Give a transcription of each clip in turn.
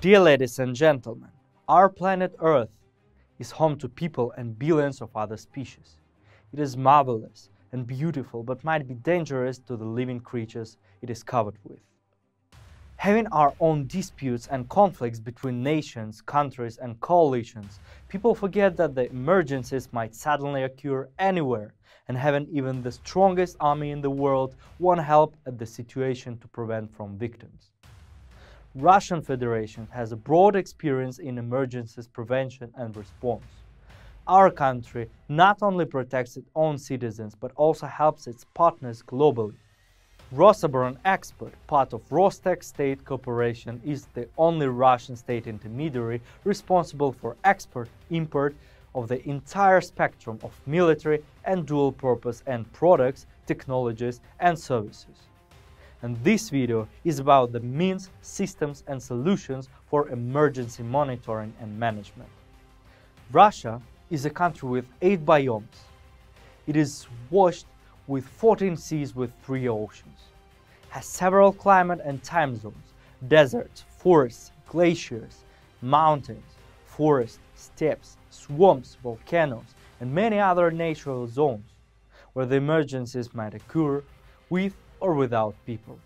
Dear ladies and gentlemen, our planet Earth is home to people and billions of other species. It is marvelous and beautiful, but might be dangerous to the living creatures it is covered with. Having our own disputes and conflicts between nations, countries, and coalitions, people forget that the emergencies might suddenly occur anywhere, and having even the strongest army in the world won't help at the situation to prevent from victims. Russian Federation has a broad experience in emergencies prevention and response. Our country not only protects its own citizens but also helps its partners globally. Rosoboronexport, part of Rostec State Corporation, is the only Russian state intermediary responsible for export, import of the entire spectrum of military and dual-purpose end products, technologies and services. And this video is about the means, systems and solutions for emergency monitoring and management. Russia is a country with 8 biomes. It is washed with 14 seas with 3 oceans. Has several climate and time zones, deserts, forests, glaciers, mountains, forests, steppes, swamps, volcanoes, and many other natural zones where the emergencies might occur with or without people.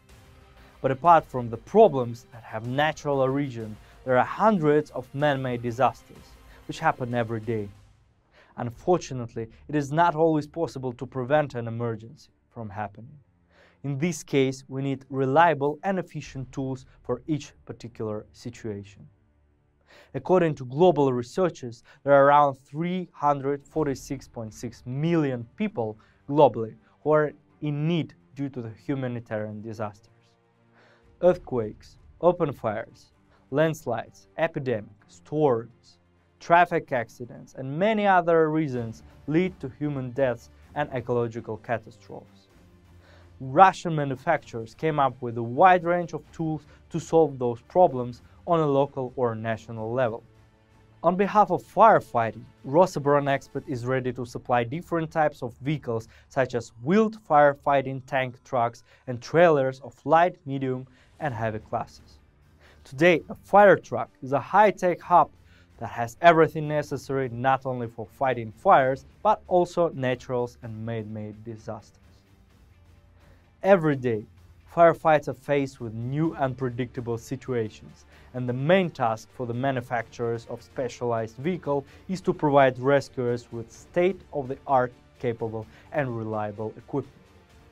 But apart from the problems that have natural origin, there are hundreds of man-made disasters, which happen every day. Unfortunately, it is not always possible to prevent an emergency from happening. In this case, we need reliable and efficient tools for each particular situation. According to global researchers, there are around 346.6 million people globally who are in need due to the humanitarian disasters. Earthquakes, open fires, landslides, epidemics, storms, traffic accidents, and many other reasons lead to human deaths and ecological catastrophes. Russian manufacturers came up with a wide range of tools to solve those problems on a local or national level. On behalf of firefighting, Rosoboronexport is ready to supply different types of vehicles such as wheeled firefighting tank trucks and trailers of light, medium and heavy classes. Today, a fire truck is a high-tech hub that has everything necessary not only for fighting fires, but also naturals and man-made disasters. Every day, firefighters are faced with new unpredictable situations, and the main task for the manufacturers of specialized vehicles is to provide rescuers with state-of-the-art capable and reliable equipment.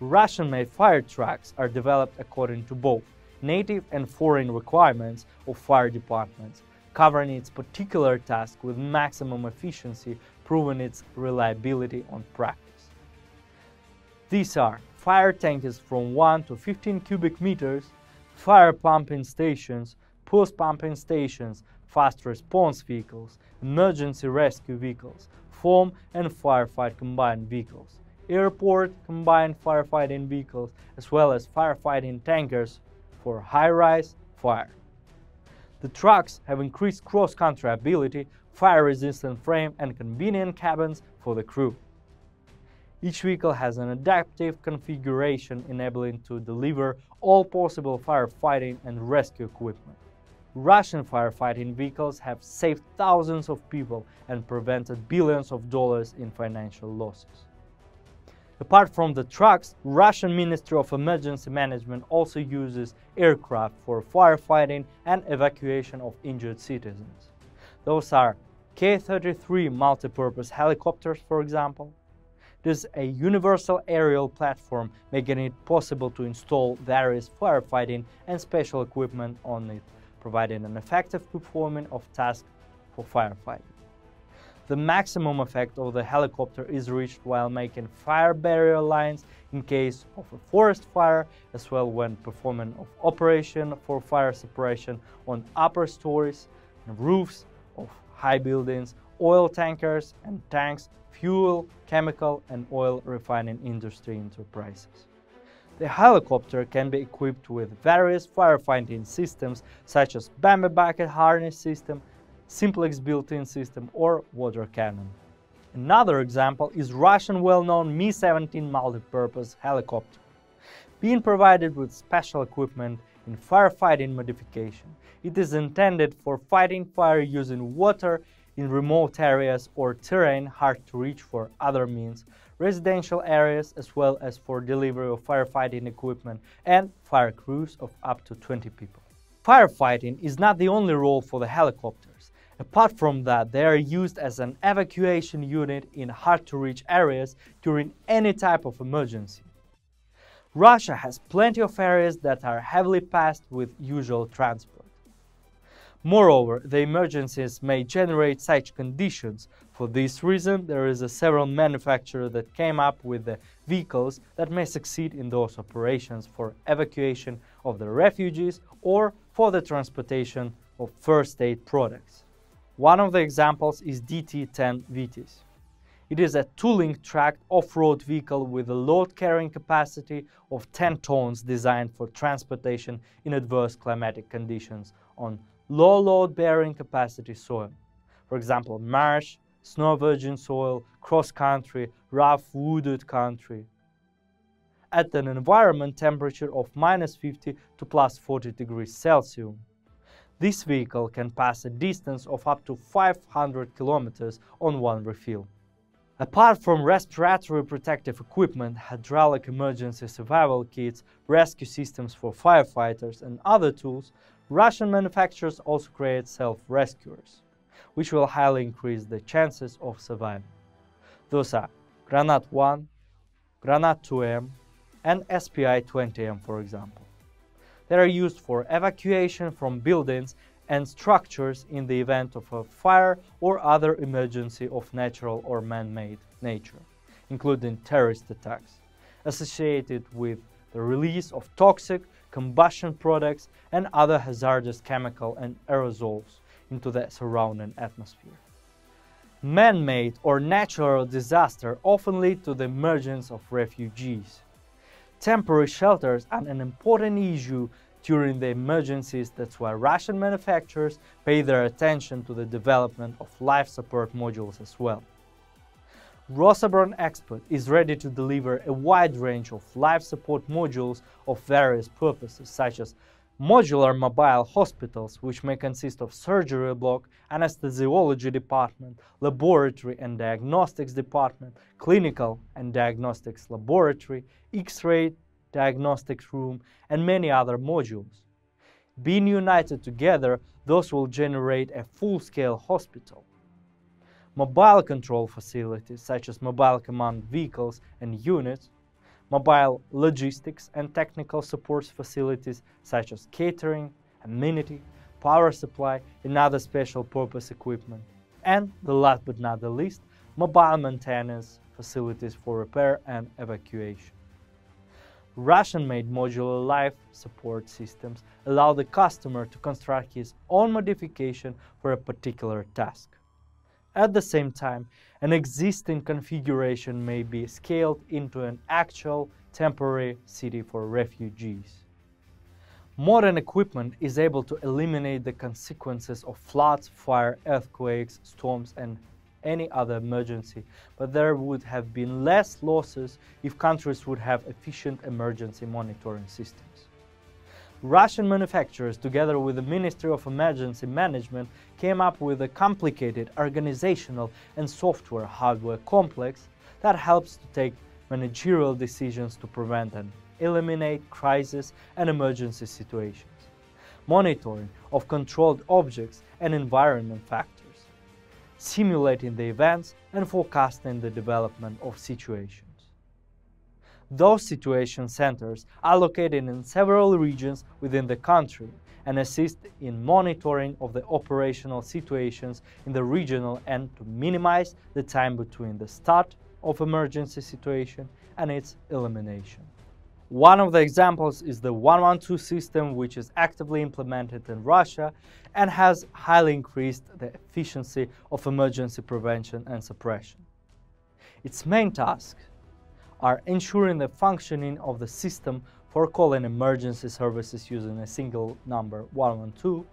Russian-made fire trucks are developed according to both native and foreign requirements of fire departments covering its particular task with maximum efficiency, proving its reliability on practice. These are fire tankers from 1 to 15 cubic meters, fire pumping stations, post pumping stations, fast response vehicles, emergency rescue vehicles, foam and firefight combined vehicles, airport combined firefighting vehicles, as well as firefighting tankers for high-rise fire. The trucks have increased cross-country ability, fire-resistant frame and convenient cabins for the crew. Each vehicle has an adaptive configuration enabling to deliver all possible firefighting and rescue equipment. Russian firefighting vehicles have saved thousands of people and prevented billions of dollars in financial losses. Apart from the trucks, Russian Ministry of Emergency Management also uses aircraft for firefighting and evacuation of injured citizens. Those are K-33 multipurpose helicopters, for example. This is a universal aerial platform making it possible to install various firefighting and special equipment on it, providing an effective performance of tasks for firefighting. The maximum effect of the helicopter is reached while making fire barrier lines in case of a forest fire, as well when performing of operation for fire suppression on upper stories and roofs of high buildings, oil tankers and tanks, fuel, chemical and oil refining industry enterprises. The helicopter can be equipped with various firefighting systems such as Bambi Bucket harness system, simplex built-in system or water cannon. Another example is Russian well-known Mi-17 multi-purpose helicopter. Being provided with special equipment in firefighting modification, It is intended for fighting fire using water in remote areas or terrain hard to reach for other means, residential areas as well as for delivery of firefighting equipment and fire crews of up to 20 people. Firefighting is not the only role for the helicopters. Apart from that, they are used as an evacuation unit in hard-to-reach areas during any type of emergency. Russia has plenty of areas that are heavily passed with usual transport. Moreover, the emergencies may generate such conditions. For this reason, there is a several manufacturer that came up with the vehicles that may succeed in those operations for evacuation of the refugees or for the transportation of first aid products. One of the examples is DT-10 Vityaz. It is a two-link tracked off-road vehicle with a load carrying capacity of 10 tons designed for transportation in adverse climatic conditions on low load bearing capacity soil. For example, marsh, snow virgin soil, cross country, rough wooded country. At an environment temperature of minus 50 to plus 40 degrees Celsius. This vehicle can pass a distance of up to 500 kilometers on one refill. Apart from respiratory protective equipment, hydraulic emergency survival kits, rescue systems for firefighters, and other tools, Russian manufacturers also create self-rescuers, which will highly increase the chances of survival. Those are Granat 1, Granat 2M, and SPI 20M, for example. They are used for evacuation from buildings and structures in the event of a fire or other emergency of natural or man-made nature, including terrorist attacks, associated with the release of toxic combustion products, and other hazardous chemical and aerosols into the surrounding atmosphere. Man-made or natural disaster often lead to the emergence of refugees. Temporary shelters are an important issue during the emergencies, that's why Russian manufacturers pay their attention to the development of life support modules as well. Rosoboronexport is ready to deliver a wide range of life support modules of various purposes, such as modular mobile hospitals, which may consist of surgery block, anesthesiology department, laboratory and diagnostics department, clinical and diagnostics laboratory, X-ray diagnostics room, and many other modules. Being united together, those will generate a full-scale hospital. Mobile control facilities such as mobile command vehicles and units, mobile logistics and technical support facilities such as catering, amenity, power supply and other special purpose equipment, and the last but not the least, mobile maintenance facilities for repair and evacuation. Russian-made modular life support systems allow the customer to construct his own modification for a particular task. At the same time, an existing configuration may be scaled into an actual temporary city for refugees. Modern equipment is able to eliminate the consequences of floods, fire, earthquakes, storms, and any other emergency, but there would have been less losses if countries would have efficient emergency monitoring systems. Russian manufacturers, together with the Ministry of Emergency Management, came up with a complicated organizational and software hardware complex that helps to take managerial decisions to prevent and eliminate crisis and emergency situations, monitoring of controlled objects and environment factors, simulating the events and forecasting the development of situations. Those situation centers are located in several regions within the country and assist in monitoring of the operational situations in the regional and to minimize the time between the start of emergency situation and its elimination. One of the examples is the 112 system which is actively implemented in Russia and has highly increased the efficiency of emergency prevention and suppression. Its main task are ensuring the functioning of the system for calling emergency services using a single number 112,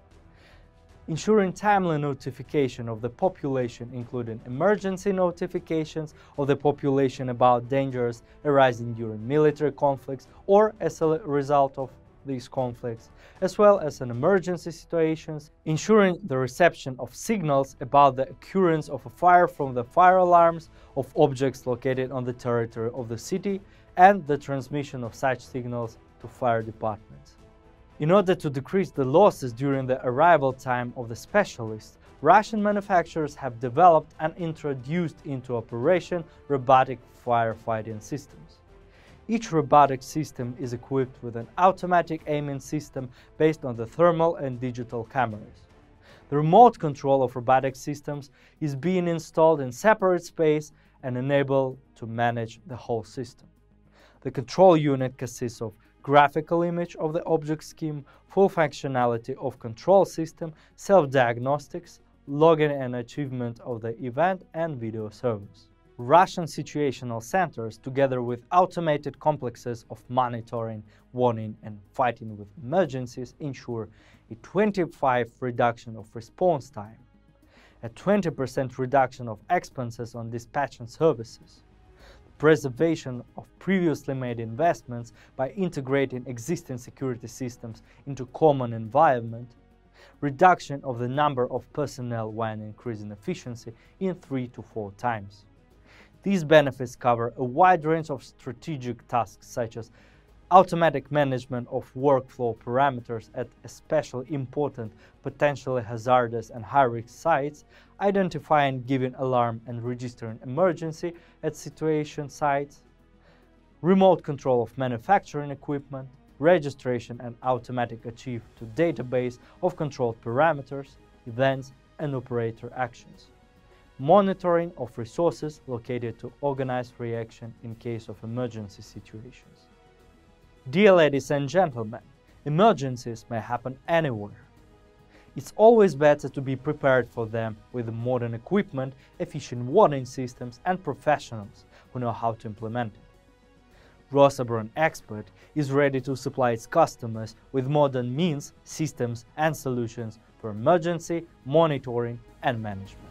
ensuring timely notification of the population including emergency notifications of the population about dangers arising during military conflicts or as a result of these conflicts, as well as in emergency situations, ensuring the reception of signals about the occurrence of a fire from the fire alarms of objects located on the territory of the city and the transmission of such signals to fire departments. In order to decrease the losses during the arrival time of the specialists, Russian manufacturers have developed and introduced into operation robotic firefighting systems. Each robotic system is equipped with an automatic aiming system based on the thermal and digital cameras. The remote control of robotic systems is being installed in separate space and enabled to manage the whole system. The control unit consists of graphical image of the object scheme, full functionality of control system, self-diagnostics, logging and achievement of the event and video service. Russian situational centers, together with automated complexes of monitoring, warning, and fighting with emergencies, ensure a 25 reduction of response time, a 20% reduction of expenses on dispatching services, preservation of previously made investments by integrating existing security systems into common environment, reduction of the number of personnel while increasing efficiency in 3 to 4 times. These benefits cover a wide range of strategic tasks such as automatic management of workflow parameters at especially important, potentially hazardous and high-risk sites, identifying, giving alarm and registering emergency at situation sites, remote control of manufacturing equipment, registration and automatic achieve to database of controlled parameters, events, and operator actions monitoring of resources located to organize reaction in case of emergency situations. Dear ladies and gentlemen, emergencies may happen anywhere. It's always better to be prepared for them with modern equipment, efficient warning systems and professionals who know how to implement it. Rosoboronexport is ready to supply its customers with modern means, systems and solutions for emergency monitoring and management.